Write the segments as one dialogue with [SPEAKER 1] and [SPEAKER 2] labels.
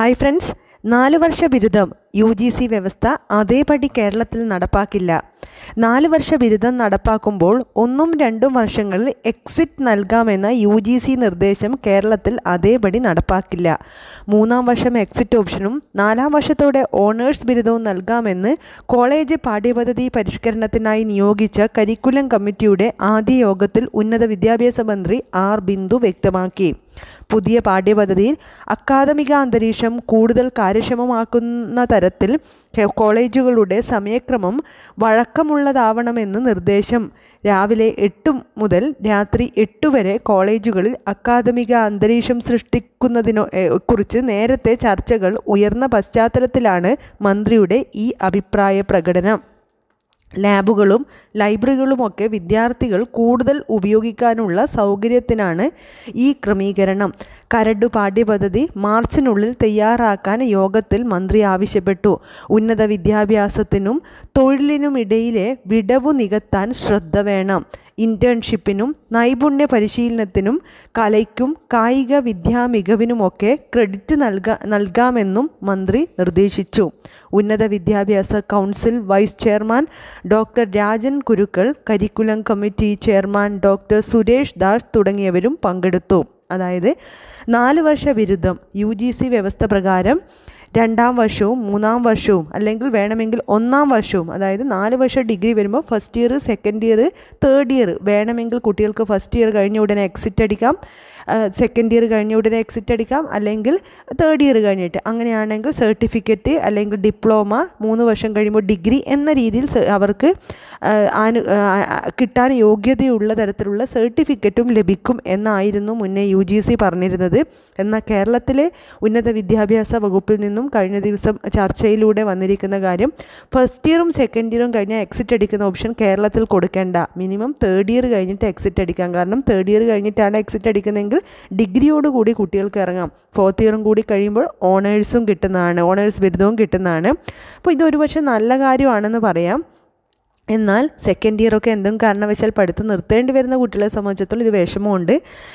[SPEAKER 1] Hi friends. നാല് വർഷ ബിരുദം U G C വ്യവസ്ഥ അതേപടി കേരളത്തിൽ നടപ്പാക്കില്ല. നാല് വർഷ ബിരുദം നടപ്പാക്കുമ്പോൾ ഒന്നും രണ്ടും വർഷങ്ങളിൽ എക്സിറ്റ് നൽകാമെന്ന യു ജി സി നിർദ്ദേശം കേരളത്തിൽ അതേപടി നടപ്പാക്കില്ല. മൂന്നാം വർഷം എക്സിറ്റ് ഓപ്ഷനും നാലാം വർഷത്തോടെ ഓണേഴ്സ് ബിരുദവും നൽകാമെന്ന് കോളേജ് പാഠ്യപദ്ധതി പരിഷ്കരണത്തിനായി നിയോഗിച്ച കരിക്കുലം കമ്മിറ്റിയുടെ ആദ്യ യോഗത്തിൽ ഉന്നത വിദ്യാഭ്യാസ മന്ത്രി ആർ ബിന്ദു വ്യക്തമാക്കി. പുതിയ പാഠ്യപദ്ധതിയിൽ അക്കാദമിക അന്തരീക്ഷം കൂടുതൽ കാര്യക്ഷമമാക്കുന്ന തരത്തിൽ കോളേജുകളുടെ സമയക്രമം വഴക്കമുള്ളതാവണമെന്ന് നിർദ്ദേശം. രാവിലെ എട്ട് മുതൽ രാത്രി എട്ട് വരെ കോളേജുകളിൽ അക്കാദമിക അന്തരീക്ഷം സൃഷ്ടിക്കുന്നതിനോ കുറിച്ച് നേരത്തെ ചർച്ചകൾ ഉയർന്ന പശ്ചാത്തലത്തിലാണ് മന്ത്രിയുടെ ഈ അഭിപ്രായ പ്രകടനം. ലാബുകളും ലൈബ്രറികളുമൊക്കെ വിദ്യാർത്ഥികൾ കൂടുതൽ ഉപയോഗിക്കാനുള്ള സൗകര്യത്തിനാണ് ഈ ക്രമീകരണം. കരട് പാഠ്യപദ്ധതി മാർച്ചിനുള്ളിൽ തയ്യാറാക്കാൻ യോഗത്തിൽ മന്ത്രി ആവശ്യപ്പെട്ടു. ഉന്നത വിദ്യാഭ്യാസത്തിനും തൊഴിലിനുമിടയിലെ വിടവ് നികത്താൻ ശ്രദ്ധ വേണം. ഇന്റേൺഷിപ്പിനും നൈപുണ്യ പരിശീലനത്തിനും കലയ്ക്കും കായിക വിദ്യാ മികവിനുമൊക്കെ ക്രെഡിറ്റ് നൽകാ നൽകാമെന്നും മന്ത്രി നിർദ്ദേശിച്ചു. ഉന്നത വിദ്യാഭ്യാസ council vice chairman doctor Rajan Gurukkal curriculum committee chairman doctor Suresh Das തുടങ്ങിയവരും പങ്കെടുത്തു. അതായത് നാല് വർഷ ബിരുദം യു ജി സി വ്യവസ്ഥ പ്രകാരം രണ്ടാം വർഷവും മൂന്നാം വർഷവും അല്ലെങ്കിൽ വേണമെങ്കിൽ ഒന്നാം വർഷവും അതായത് നാല് വർഷം ഡിഗ്രി വരുമ്പോൾ first year second year third year വേണമെങ്കിൽ കുട്ടികൾക്ക് ഫസ്റ്റ് ഇയർ കഴിഞ്ഞ ഉടനെ എക്സിറ്റ് അടിക്കാം. സെക്കൻഡ് ഇയർ കഴിഞ്ഞ ഉടനെ എക്സിറ്റ് അടിക്കാം. അല്ലെങ്കിൽ തേർഡ് ഇയർ കഴിഞ്ഞിട്ട് അങ്ങനെയാണെങ്കിൽ സർട്ടിഫിക്കറ്റ് അല്ലെങ്കിൽ ഡിപ്ലോമ മൂന്ന് വർഷം കഴിയുമ്പോൾ ഡിഗ്രി എന്ന രീതിയിൽ അവർക്ക് ആനു കിട്ടാൻ യോഗ്യതയുള്ള തരത്തിലുള്ള സർട്ടിഫിക്കറ്റും ലഭിക്കും എന്നായിരുന്നു മുന്നേ യു ജി സി പറഞ്ഞിരുന്നത്. എന്നാൽ കേരളത്തിലെ ഉന്നത വിദ്യാഭ്യാസ വകുപ്പിൽ നിന്നും കഴിഞ്ഞ ദിവസം ചർച്ചയിലൂടെ വന്നിരിക്കുന്ന കാര്യം ഫസ്റ്റ് ഇയറും സെക്കൻഡ് ഇയറും കഴിഞ്ഞാൽ എക്സിറ്റ് അടിക്കുന്ന ഓപ്ഷൻ കേരളത്തിൽ കൊടുക്കേണ്ട. മിനിമം തേർഡ് ഇയർ കഴിഞ്ഞിട്ട് എക്സിറ്റ് അടിക്കാം കാരണം തേർഡ് ഇയർ കഴിഞ്ഞിട്ടാണ് എക്സിറ്റ് അടിക്കുന്നതെങ്കിൽ ഡിഗ്രിയോടുകൂടി കുട്ടികൾക്ക് ഇറങ്ങാം. ഫോർത്ത് ഇയറും കൂടി കഴിയുമ്പോൾ ഓണേഴ്സും കിട്ടുന്നതാണ്. ഓണേഴ്സ് ബിരുദവും കിട്ടുന്നതാണ്. അപ്പോൾ ഇതൊരു പക്ഷേ നല്ല കാര്യമാണെന്ന് പറയാം. എന്നാൽ സെക്കൻഡ് ഇയറൊക്കെ എന്തും കാരണവശാൽ പഠിത്തം നിർത്തേണ്ടി വരുന്ന കുട്ടികളെ സംബന്ധിച്ചിടത്തോളം ഇത് വിഷമമുണ്ട്.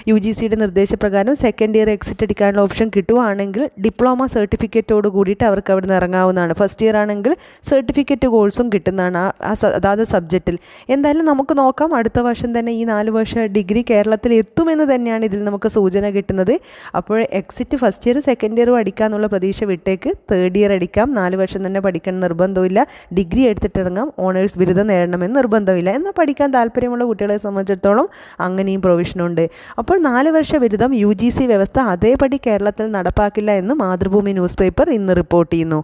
[SPEAKER 1] യു ജി സിയുടെ നിർദ്ദേശപ്രകാരം സെക്കൻഡ് ഇയർ എക്സിറ്റ് അടിക്കാനുള്ള ഓപ്ഷൻ കിട്ടുവാണെങ്കിൽ ഡിപ്ലോമ സർട്ടിഫിക്കറ്റോട് കൂടിയിട്ട് അവർക്ക് അവിടെ നിന്ന് ഇറങ്ങാവുന്നതാണ്. ഫസ്റ്റ് ഇയർ ആണെങ്കിൽ സർട്ടിഫിക്കറ്റ് കോഴ്സും കിട്ടുന്നതാണ് ആ അതാത് സബ്ജക്റ്റിൽ എന്തായാലും നമുക്ക് നോക്കാം. അടുത്ത വർഷം തന്നെ ഈ നാല് വർഷ ഡിഗ്രി കേരളത്തിൽ എത്തുമെന്ന് തന്നെയാണ് ഇതിൽ നമുക്ക് സൂചന കിട്ടുന്നത്. അപ്പോൾ എക്സിറ്റ് ഫസ്റ്റ് ഇയർ സെക്കൻഡ് ഇയറും അടിക്കാമെന്നുള്ള പ്രതീക്ഷ വിട്ടേക്ക് തേർഡ് ഇയർ അടിക്കാം നാല് വർഷം തന്നെ പഠിക്കണം നിർബന്ധമില്ല ഡിഗ്രി എടുത്തിട്ടിറങ്ങാം. ഓണേഴ്സ് ബിരുദം നേടണമെന്ന് നിർബന്ധമില്ല. എന്നാൽ പഠിക്കാൻ താല്പര്യമുള്ള കുട്ടികളെ സംബന്ധിച്ചിടത്തോളം അങ്ങനെയും പ്രൊവിഷനുണ്ട് അപ്പോൾ നാല് വർഷ ബിരുദം യു വ്യവസ്ഥ അതേപടി കേരളത്തിൽ നടപ്പാക്കില്ല എന്ന് മാതൃഭൂമി ന്യൂസ് പേപ്പർ ഇന്ന് റിപ്പോർട്ട് ചെയ്യുന്നു.